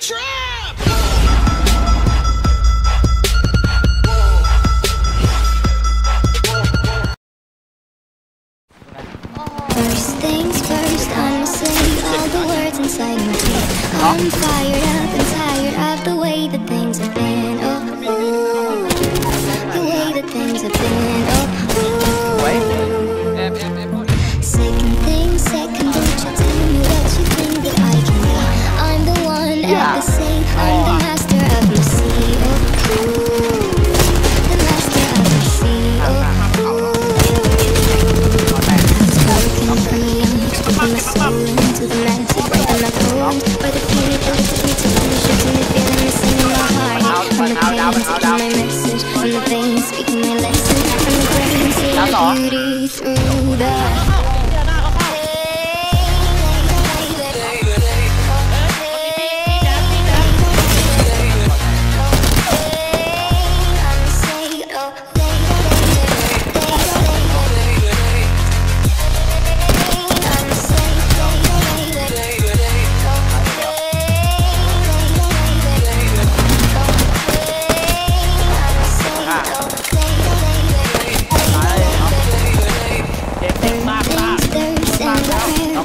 trap! First things first, I'ma all the words inside my head. I'm fired up and tired of the way that things have been. Oh, the way that things have been. Oh, ooh. Sick Hello.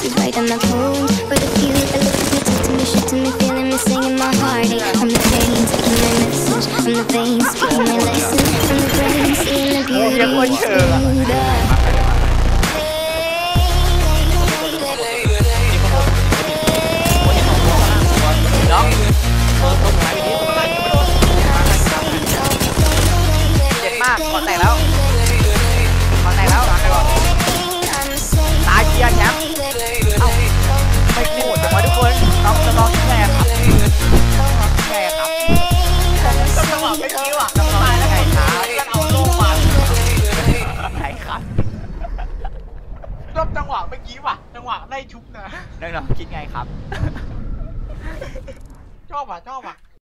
She's right on For the few that look at me, me, me, feeling me, singing my heartache I'm the pain, taking my message. I'm the veins, speaking my lesson I'm the brain, seeing the beauty. Oh, วะไล่ชุบนะน้องคิดไงครับ ชอบอะชอบอะ